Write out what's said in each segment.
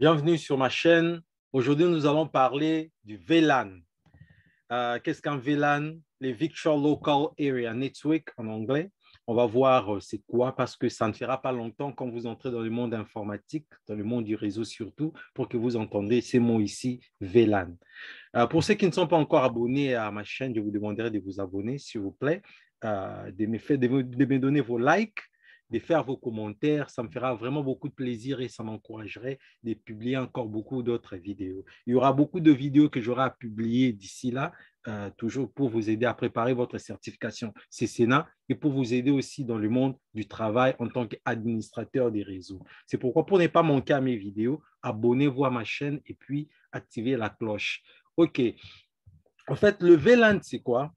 Bienvenue sur ma chaîne. Aujourd'hui, nous allons parler du VLAN. Euh, Qu'est-ce qu'un VLAN? Les Virtual Local Area Network en anglais. On va voir euh, c'est quoi parce que ça ne fera pas longtemps quand vous entrez dans le monde informatique, dans le monde du réseau surtout, pour que vous entendez ces mots ici, VLAN. Euh, pour ceux qui ne sont pas encore abonnés à ma chaîne, je vous demanderai de vous abonner, s'il vous plaît, de, me faire, de me donner vos likes de faire vos commentaires. Ça me fera vraiment beaucoup de plaisir et ça m'encouragerait de publier encore beaucoup d'autres vidéos. Il y aura beaucoup de vidéos que j'aurai à publier d'ici là, euh, toujours pour vous aider à préparer votre certification CCNA et pour vous aider aussi dans le monde du travail en tant qu'administrateur des réseaux. C'est pourquoi, pour ne pas manquer à mes vidéos, abonnez-vous à ma chaîne et puis activez la cloche. OK. En fait, le VLAN, c'est quoi?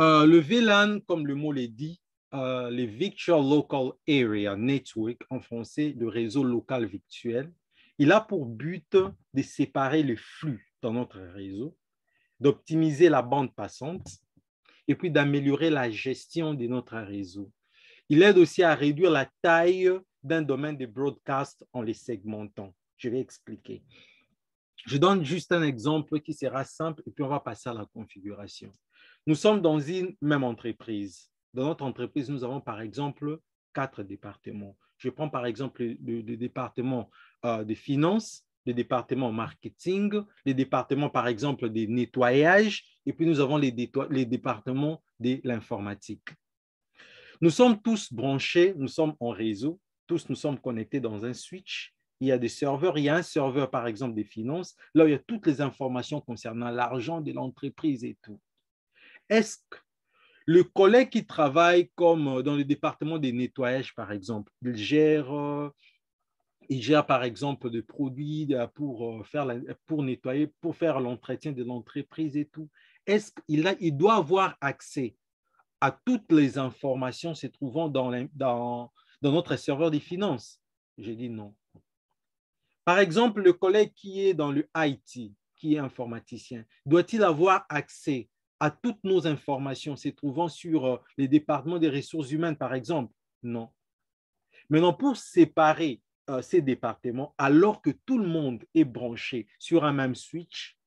Euh, le VLAN, comme le mot le dit, euh, les Virtual Local Area Network, en français, le réseau local virtuel. Il a pour but de séparer les flux dans notre réseau, d'optimiser la bande passante et puis d'améliorer la gestion de notre réseau. Il aide aussi à réduire la taille d'un domaine de broadcast en les segmentant. Je vais expliquer. Je donne juste un exemple qui sera simple et puis on va passer à la configuration. Nous sommes dans une même entreprise dans notre entreprise, nous avons par exemple quatre départements. Je prends par exemple le, département euh, des finances, le département marketing, les départements par exemple des nettoyages, et puis nous avons les, les départements de l'informatique. Nous sommes tous branchés, nous sommes en réseau, tous nous sommes connectés dans un switch. Il y a des serveurs, il y a un serveur par exemple des finances, là il y a toutes les informations concernant l'argent de l'entreprise et tout. Est-ce que le collègue qui travaille comme euh, dans le département des nettoyages, par exemple, il gère, euh, il gère par exemple des produits euh, pour, nettoyer, pour faire l'entretien de l'entreprise et tout. Est-ce qu'il il doit avoir accès à toutes les informations se trouvant dans, dans, dans notre serveur des finances? J'ai dit non. Par exemple, le collègue qui est dans le IT, qui est informaticien, doit-il avoir accès à toutes nos informations se trouvant sur euh, les départements des ressources humaines, par exemple? Non. Maintenant, pour séparer euh, ces départements, alors que tout le monde est branché sur un même switch,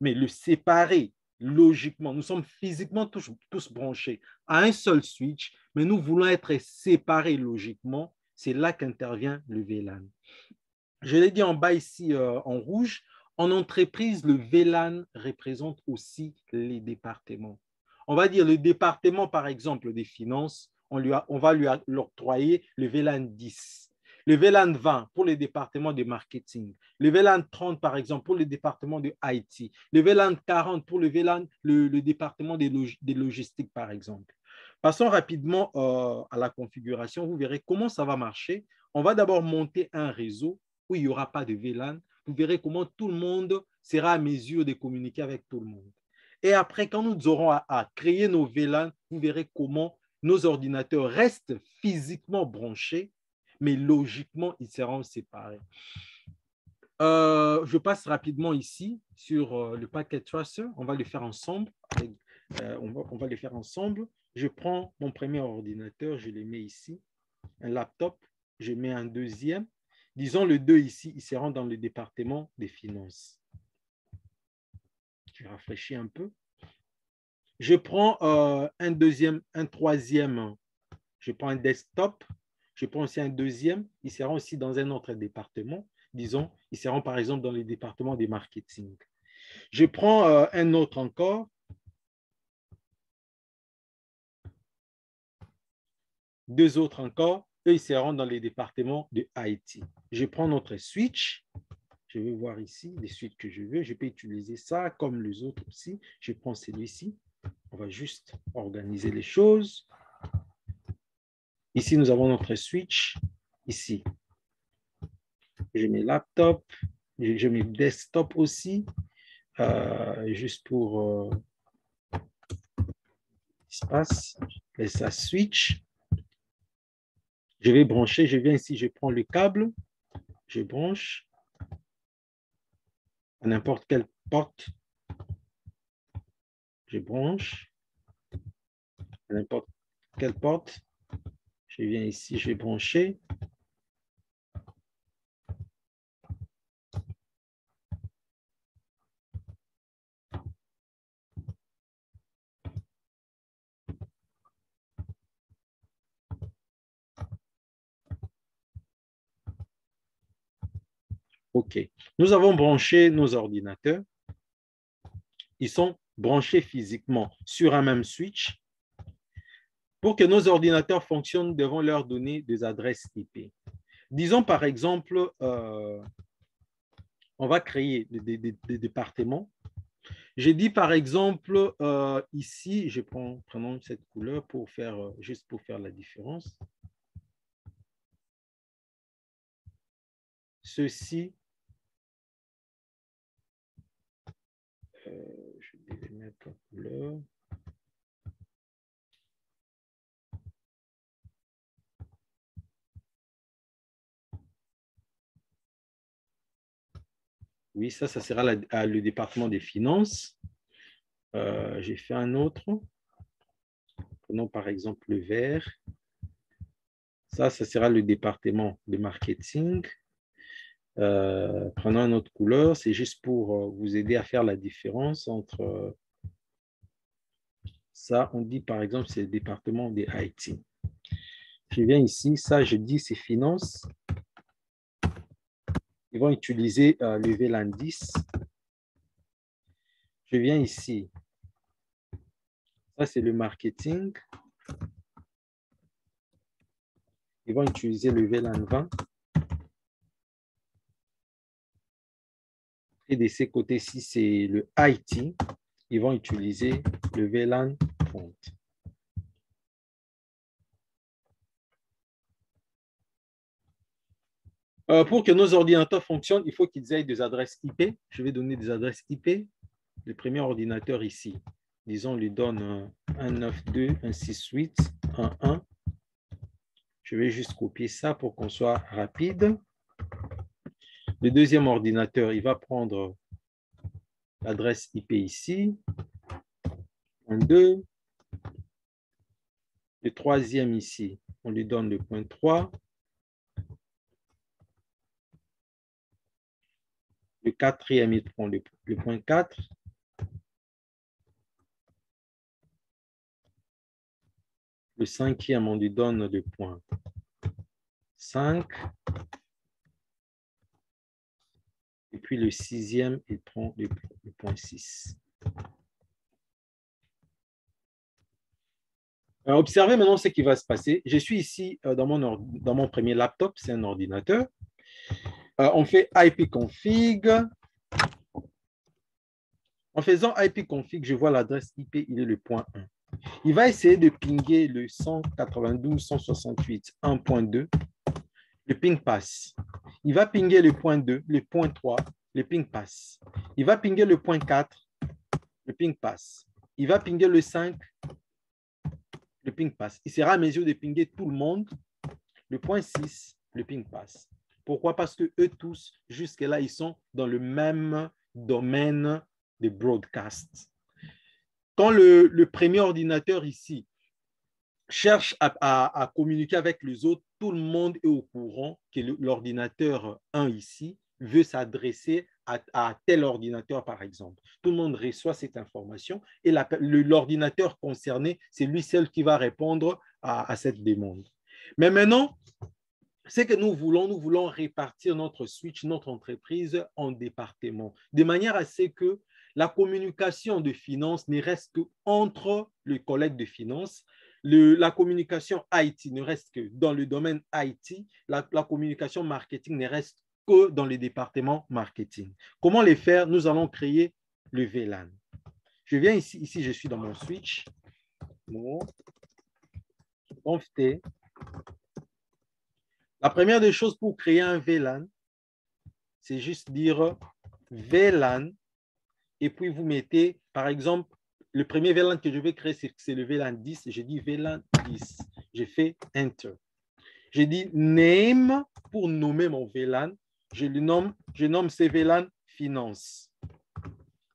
mais le séparer logiquement, nous sommes physiquement tous, tous branchés à un seul switch, mais nous voulons être séparés logiquement, c'est là qu'intervient le VLAN. Je l'ai dit en bas ici euh, en rouge, en entreprise, le VLAN représente aussi les départements. On va dire le département, par exemple, des finances, on, lui on va lui octroyer le VLAN 10. Le VLAN 20 pour le département de marketing. Le VLAN 30, par exemple, pour le département de IT. Le VLAN 40 pour le VLAN, le, département des, logistiques, par exemple. Passons rapidement euh, à la configuration. Vous verrez comment ça va marcher. On va d'abord monter un réseau où il n'y aura pas de VLAN vous verrez comment tout le monde sera à mesure de communiquer avec tout le monde. Et après, quand nous aurons à, créer nos VLAN, vous verrez comment nos ordinateurs restent physiquement branchés, mais logiquement, ils seront séparés. Euh, je passe rapidement ici sur euh, le packet tracer. On va le faire ensemble. Euh, on, va, on va le faire ensemble. Je prends mon premier ordinateur, je le mets ici. Un laptop, je mets un deuxième. Disons le 2 ici, il se dans le département des finances. Je rafraîchis un peu. Je prends euh, un deuxième, un troisième, je prends un desktop, je prends aussi un deuxième, il se aussi dans un autre département. Disons, il se par exemple dans le département des marketing. Je prends euh, un autre encore. Deux autres encore eux, ils seront dans les départements de Haïti. Je prends notre switch. Je vais voir ici les switches que je veux. Je peux utiliser ça comme les autres aussi. Je prends celui-ci. On va juste organiser les choses. Ici, nous avons notre switch. Ici, je mets laptop. Je mets desktop aussi. Euh, juste pour euh, espace. Et ça switch. Je vais brancher, je viens ici, je prends le câble, je branche à n'importe quelle porte. Je branche à n'importe quelle porte. Je viens ici, je vais brancher. OK. Nous avons branché nos ordinateurs. Ils sont branchés physiquement sur un même switch. Pour que nos ordinateurs fonctionnent, nous devons leur donner des adresses IP. Disons par exemple, euh, on va créer des, départements. J'ai dit par exemple euh, ici, je prends prenons cette couleur pour faire euh, juste pour faire la différence. Ceci, je vais mettre couleur. Oui, ça, ça sera le département des finances. Euh, j'ai fait un autre. Prenons par exemple le vert. Ça, ça sera le département de marketing. Euh, prenons une autre couleur. C'est juste pour euh, vous aider à faire la différence entre ça. On dit par exemple, c'est le département des IT. Je viens ici. Ça, je dis c'est finance ils vont utiliser euh, le VLAN 10. Je viens ici. Ça, c'est le marketing. Ils vont utiliser le VLAN 20. Et de ces côtés-ci, c'est le IT. Ils vont utiliser le VLAN 30. Euh, pour que nos ordinateurs fonctionnent, il faut qu'ils aient des adresses IP. Je vais donner des adresses IP. Le premier ordinateur ici, disons, lui donne 192.168.1.1. Je vais juste copier ça pour qu'on soit rapide. Le deuxième ordinateur, il va prendre l'adresse IP ici. 2. Le troisième ici, on lui donne le point 3. Le quatrième, il prend le, point 4. Le cinquième, on lui donne le point 5. Et puis le sixième, il prend le, point 6. observez maintenant ce qui va se passer. Je suis ici euh, dans mon, dans mon premier laptop, c'est un ordinateur. Euh, on fait ipconfig. En faisant ipconfig, je vois l'adresse IP, il est le point 1. Il va essayer de pinguer le 192.168.1.2. Le ping passe. Il va pinguer le point 2, le point 3, le ping passe. Il va pinguer le point 4, le ping passe. Il va pinguer le 5, le ping passe. Il sera à mesure de pinguer tout le monde. Le point 6, le ping passe. Pourquoi? Parce que eux tous, jusque-là, ils sont dans le même domaine de broadcast. Quand le, premier ordinateur ici cherche à, communiquer avec les autres, tout le monde est au courant que l'ordinateur 1 ici veut s'adresser à, tel ordinateur, par exemple. Tout le monde reçoit cette information et l'ordinateur concerné, c'est lui seul qui va répondre à, cette demande. Mais maintenant, c'est que nous voulons, nous voulons répartir notre switch, notre entreprise en départements, de manière à ce que la communication de finances ne reste qu'entre les collègues de finances, la communication IT ne reste que dans le domaine IT, la, communication marketing ne reste que dans le département marketing. Comment les faire? Nous allons créer le VLAN. Je viens ici, ici je suis dans mon switch. Bon. La première des choses pour créer un VLAN, c'est juste dire VLAN et puis vous mettez, par exemple, le premier VLAN que je vais créer, c'est le VLAN 10. J'ai dit VLAN 10. J'ai fait Enter. J'ai dit Name pour nommer mon VLAN. Je le nomme, je nomme ce VLAN Finance.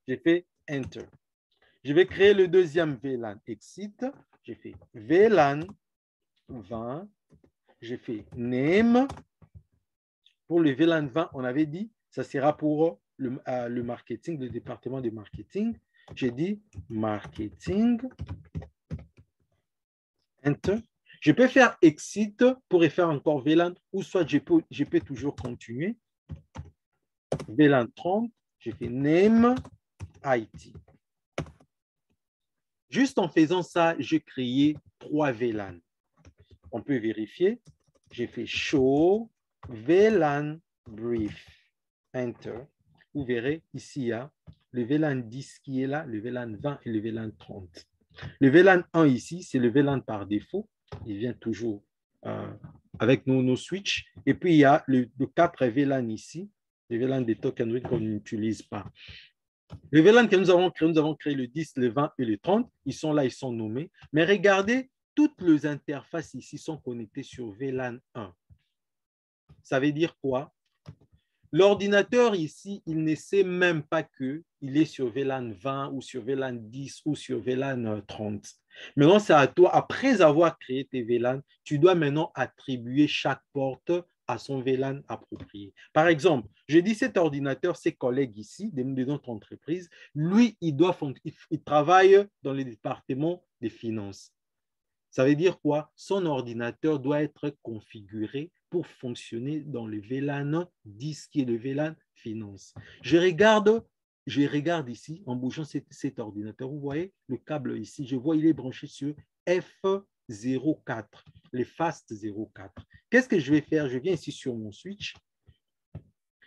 J'ai fait Enter. Je vais créer le deuxième VLAN Exit. J'ai fait VLAN 20 j'ai fait name. Pour le VLAN 20, on avait dit, ça sera pour le, euh, le marketing, le département de marketing. J'ai dit marketing. Enter. Je peux faire exit pour y faire encore VLAN ou soit je peux, je peux toujours continuer. VLAN 30, j'ai fait name IT. Juste en faisant ça, j'ai créé trois VLAN. On peut vérifier. J'ai fait show VLAN brief. Enter. Vous verrez ici, il y a le VLAN 10 qui est là, le VLAN 20 et le VLAN 30. Le VLAN 1 ici, c'est le VLAN par défaut. Il vient toujours euh, avec nos, switches. Et puis, il y a le, 4 VLAN ici, le VLAN des tokens qu'on n'utilise pas. Les VLAN que nous avons créé, nous avons créé le 10, le 20 et le 30. Ils sont là, ils sont nommés. Mais regardez, toutes les interfaces ici sont connectées sur VLAN 1. Ça veut dire quoi? L'ordinateur ici, il ne sait même pas qu'il est sur VLAN 20 ou sur VLAN 10 ou sur VLAN 30. Maintenant, c'est à toi, après avoir créé tes VLAN, tu dois maintenant attribuer chaque porte à son VLAN approprié. Par exemple, je dis cet ordinateur, ses collègues ici, de notre entreprise, lui, il, doit, il travaille dans le département des finances. Ça veut dire quoi? Son ordinateur doit être configuré pour fonctionner dans le VLAN 10 qui est le VLAN finance. Je regarde, je regarde ici en bougeant cet, ordinateur. Vous voyez le câble ici. Je vois il est branché sur F04, les FAST 04. Qu'est-ce que je vais faire? Je viens ici sur mon switch.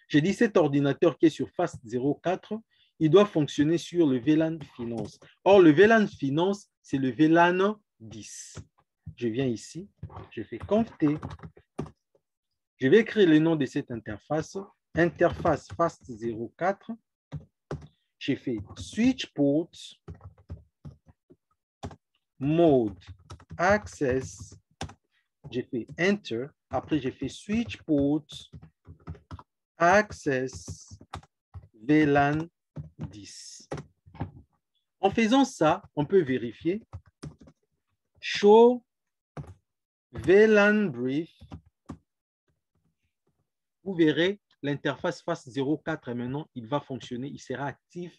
J'ai dit cet ordinateur qui est sur FAST 04, il doit fonctionner sur le VLAN Finance. Or, le VLAN Finance, c'est le VLAN 10. Je viens ici, je fais conft Je vais écrire le nom de cette interface. Interface FAST 04. J'ai fait switch port mode access j'ai fait Enter. Après, j'ai fait Switch Port Access VLAN 10. En faisant ça, on peut vérifier Show VLAN Brief. Vous verrez, l'interface face 04 et maintenant, il va fonctionner, il sera actif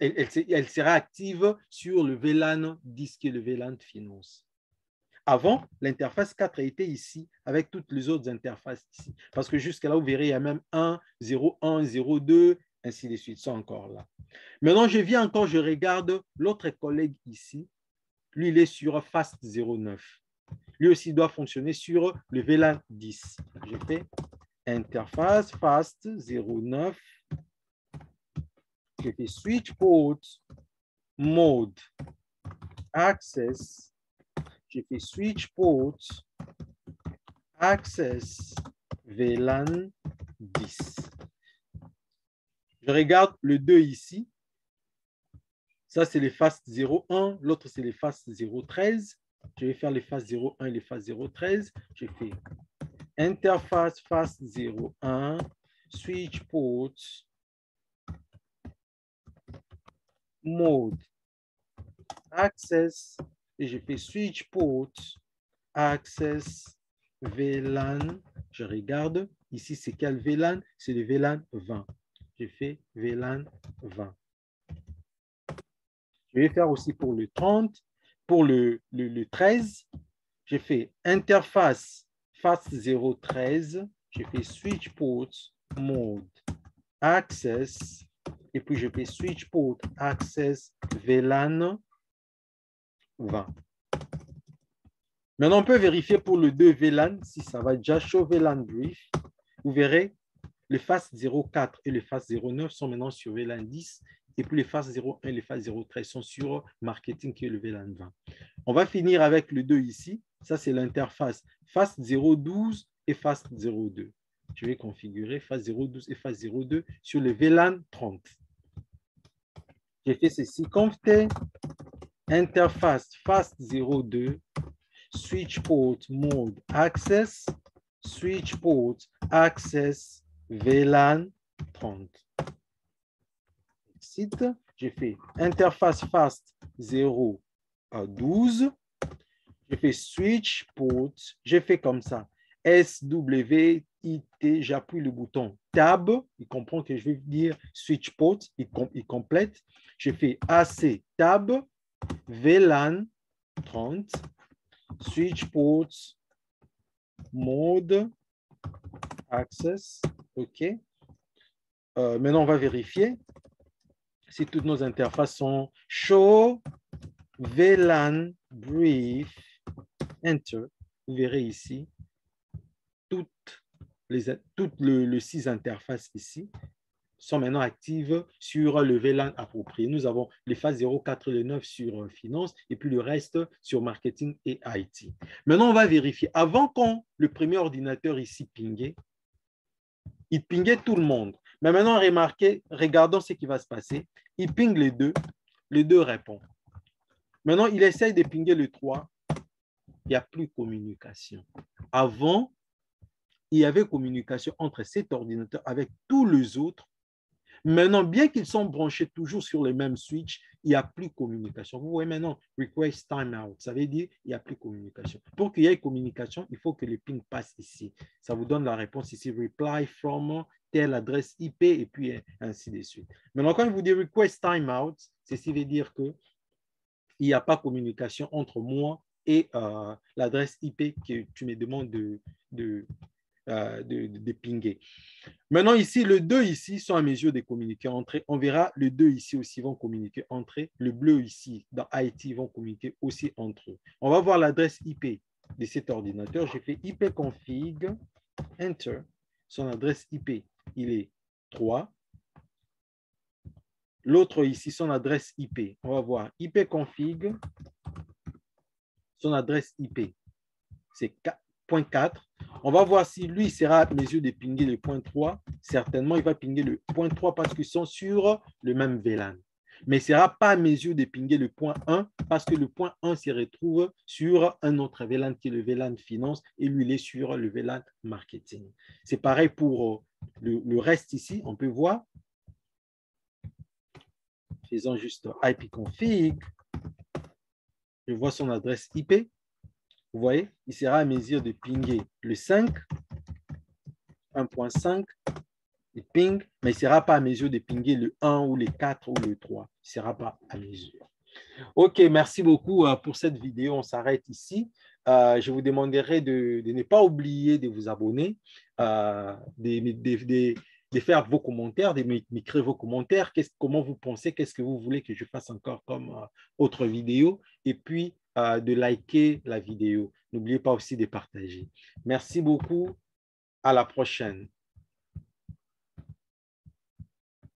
elle, sera active sur le VLAN 10 qui est le VLAN Finance. Avant, l'interface 4 était ici avec toutes les autres interfaces ici. Parce que jusqu'à là, vous verrez, il y a même 1, 0, 1, 0, 2, ainsi de suite, sont encore là. Maintenant, je viens encore, je regarde l'autre collègue ici. Lui, il est sur FAST 09. Lui aussi doit fonctionner sur le VLAN 10. Je fais interface FAST 09. Je fais switch port mode access j'ai fait switch port access VLAN 10. Je regarde le 2 ici. Ça, c'est les phases 01. L'autre, c'est les phases 013. Je vais faire les phases 01 et les phases 013. J'ai fait interface phase 01, switch port, mode, access et j'ai fait switch port access VLAN. Je regarde. Ici, c'est quel VLAN? C'est le VLAN 20. J'ai fait VLAN 20. Je vais faire aussi pour le 30. Pour le, le, 13, j'ai fait interface FAST 013. J'ai fait switch port mode access. Et puis, je fais switch port access VLAN 20. Maintenant, on peut vérifier pour le 2 VLAN si ça va déjà show VLAN brief. Vous verrez, les phases 04 et les phases 09 sont maintenant sur VLAN 10 et puis les phases 01 et les phases 013 sont sur marketing qui est le VLAN 20. On va finir avec le 2 ici. Ça, c'est l'interface phase 012 et phase 02. Je vais configurer phase 012 et phase 02 sur le VLAN 30. J'ai fait ceci, conft interface FAST02, switch port mode access, switch port access VLAN 30. Site, j'ai fait interface FAST 0 à 12. J'ai fait switch port, j'ai fait comme ça. SWIT, j'appuie le bouton Tab, il comprend que je vais dire switch port, il, il complète. J'ai fait AC Tab, VLAN 30, switch ports, mode, access, OK. euh, maintenant, on va vérifier si toutes nos interfaces sont show VLAN brief enter. Vous verrez ici toutes les toutes le, six interfaces ici sont maintenant actives sur le VLAN approprié. Nous avons les phases 0, 4 et 9 sur euh, finance et puis le reste sur marketing et IT. Maintenant, on va vérifier. Avant qu'on le premier ordinateur ici pingait, il pingait tout le monde. Mais maintenant, remarquez, regardons ce qui va se passer. Il ping les deux, les deux répondent. Maintenant, il essaye de pinguer le 3. Il n'y a plus communication. Avant, il y avait communication entre cet ordinateur avec tous les autres. Maintenant, bien qu'ils sont branchés toujours sur les mêmes switches, il n'y a plus communication. Vous voyez maintenant, request timeout, ça veut dire qu'il n'y a plus communication. Pour qu'il y ait communication, il faut que le ping passe ici. Ça vous donne la réponse ici, reply from telle adresse IP et puis ainsi de suite. Maintenant, quand il vous dit request timeout, ceci veut dire qu'il n'y a pas communication entre moi et euh, l'adresse IP que tu me demandes de, de, euh, de, pinguer. Maintenant, ici, le 2 ici sont à mesure de communiquer entre. On verra, le 2 ici aussi vont communiquer entre. Le bleu ici, dans IT, vont communiquer aussi entre eux. On va voir l'adresse IP de cet ordinateur. J'ai fait IP config, enter. Son adresse IP il est 3. L'autre ici, son adresse IP. On va voir IP config, son adresse IP, c'est 4.4. On va voir si lui sera à mesure de pinguer le point 3. Certainement, il va pinguer le point 3 parce qu'ils sont sur le même VLAN. Mais il ne sera pas à mesure de pinguer le point 1 parce que le point 1 se retrouve sur un autre VLAN qui est le VLAN finance et lui, il est sur le VLAN marketing. C'est pareil pour le, reste ici, on peut voir. Faisons juste ipconfig. Je vois son adresse IP. Vous voyez, il sera à mesure de pinguer le 5, 1.5, il ping, mais il ne sera pas à mesure de pinguer le 1 ou le 4 ou le 3. Il ne sera pas à mesure. OK, merci beaucoup euh, pour cette vidéo. On s'arrête ici. Euh, je vous demanderai de, ne pas oublier de vous abonner, euh, de, faire vos commentaires, de m'écrire vos commentaires, comment vous pensez, qu'est-ce que vous voulez que je fasse encore comme autre vidéo, et puis de liker la vidéo. N'oubliez pas aussi de partager. Merci beaucoup. À la prochaine.